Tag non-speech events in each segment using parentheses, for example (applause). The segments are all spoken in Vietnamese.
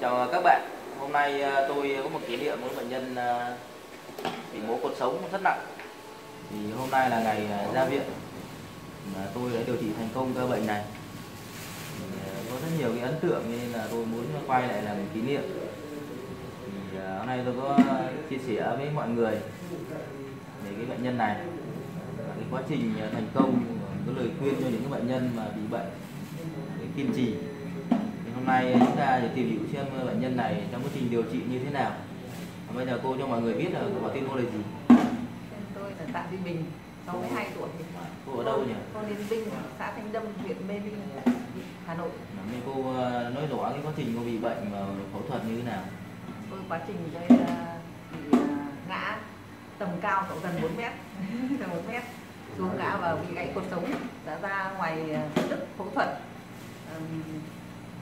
Chào các bạn. Hôm nay ờ, tôi có một kỷ niệm với bệnh nhân ờ, bị mố cột sống rất nặng. Thì hôm nay là ngày ờ, ra viện. Mà tôi đã điều trị thành công ca bệnh này. Thì, Có rất nhiều cái ấn tượng nên là tôi muốn quay lại làm kỷ niệm. Thì hôm nay tôi có chia sẻ với mọi người về cái bệnh nhân này và cái quá trình thành công có lời khuyên cho những cái bệnh nhân mà bị bệnh để kiên trì nay chúng ta sẽ tìm hiểu xem bệnh nhân này trong quá trình điều trị như thế nào và bây giờ cô cho mọi người biết là có tên cô là gì tôi là Tạ Duy Bình, 62 tuổi. cô ở đâu nhỉ Thôn Liên Vinh, xã Thanh Đâm, huyện Mê Linh, Hà Nội. nên cô ờ, nói rõ cái quá trình cô bị bệnh và phẫu thuật như thế nào Tôi quá trình tôi à, bị à, ngã tầm cao độ gần 4 mét, (laughs) gần 1 mét xuống ngã và bị gãy cột sống đã ra ngoài Đức phẫu thuật.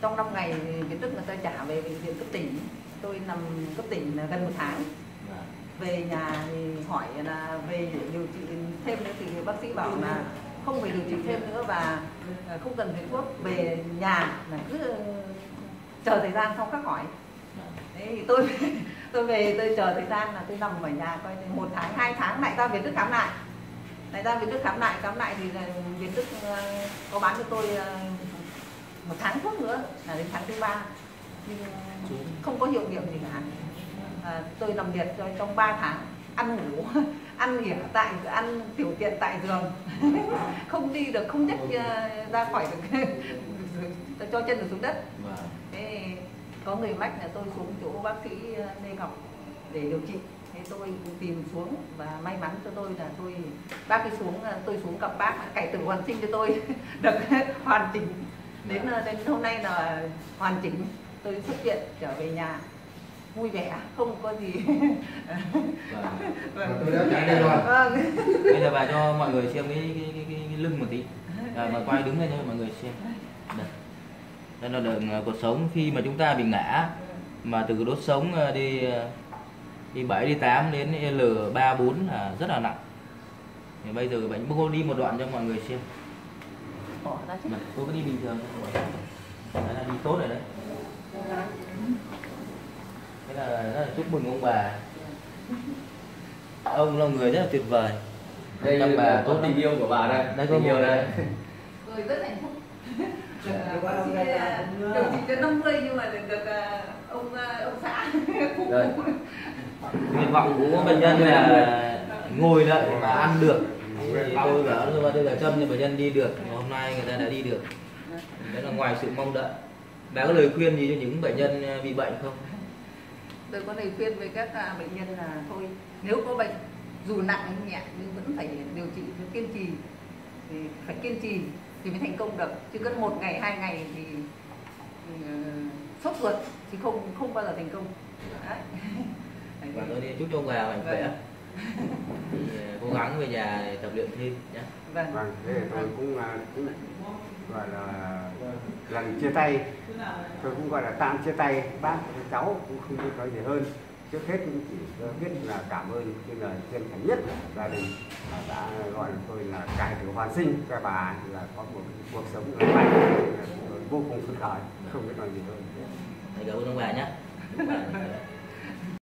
Trong 5 ngày thì Việt Đức người ta trả về bệnh viện cấp tỉnh. Tôi nằm cấp tỉnh gần một tháng. Và về nhà thì hỏi là về điều trị thêm nữa thì bác sĩ bảo là không phải điều trị thêm nữa và ờ, không cần phải thuốc. Về nhà là cứ chờ thời gian xong khắc hỏi. Đấy thì tôi (laughs) tôi về tôi chờ thời gian là tôi nằm ở nhà coi một tháng hai tháng lại ra việt đức khám lại. Lại ra việt đức khám lại khám lại thì việt đức ờ, có bán cho tôi ờ, một tháng thuốc nữa là đến tháng thứ ba. Nhưng không có hiệu nghiệm gì cả. À, tôi nằm liệt cho trong 3 tháng ăn ngủ (laughs) ăn nghỉ tại ăn tiểu tiện tại giường. (laughs) Không đi được không nhấc ờ, ra khỏi được. (laughs) Cho chân được xuống đất. Và thế có người mách là tôi xuống chỗ bác sĩ ờ, Lê Ngọc để điều trị. Thế tôi tìm xuống và may mắn cho tôi là tôi bác ấy xuống ờ, tôi xuống gặp bác cải tử hoàn sinh cho tôi. Được hoàn chỉnh đến ờ, đến hôm nay là hoàn chỉnh. Tôi xuất viện trở về nhà vui vẻ không có gì. Và (laughs) tôi đã chạy đây rồi. Vâng. Bây giờ bà cho mọi người xem cái, cái, cái, cái, cái lưng một tí. À, mà quay đứng lên cho mọi người xem. Đây. Đây là đường ờ, cột sống. Khi mà chúng ta bị ngã mà từ đốt sống ờ, đi đi 7 đi 8 đến L34 là rất là nặng. Thì bây giờ bệnh cô đi một đoạn cho mọi người xem bỏ ra chứ. Cô cứ đi bình thường. Đấy là đi tốt rồi đấy. Thế là rất là chúc mừng ông bà. Ông là người rất là tuyệt vời. Đây Chăm bà là tốt tình yêu của bà đây. Đây có một- đây. Rồi rất hạnh phúc. Được sĩ à, điều trị cho 50 nhưng mà được, được à, ông à, ông xã. (laughs) Rồi. nguyện vọng của bệnh nhân là ngồi đợi và ăn được. Thì tôi bảo tôi tôi là châm cho bệnh nhân đi được hôm nay người ta đã đi được. Đấy là ngoài sự mong đợi. Bà có lời khuyên gì cho những bệnh nhân bị bệnh không? Tôi có lời khuyên với các à, bệnh nhân là thôi nếu có bệnh dù nặng hay nhẹ nhưng vẫn phải điều trị phải kiên trì. Thì phải kiên trì thì mới thành công được. Chứ cứ một ngày hai ngày thì ừ, sốt ruột thì không không bao giờ thành công. Đấy. và tôi đi chúc cho ông bà mạnh khỏe thì cố gắng về nhà tập luyện thêm nhé. Vâng. Vâng thế thì tôi cũng, à, cũng gọi là lần chia tay. Tôi cũng gọi là tạm chia tay. Bác với cháu cũng không biết nói gì hơn. Trước hết cũng chỉ biết là cảm ơn cái lời chân thành nhất của gia đình đã gọi tôi là cải tử hoàn sinh cho bà là có một cuộc sống lành mạnh vô cùng phấn khởi không biết nói gì hơn. Thầy cảm ơn ông bà nhé (laughs)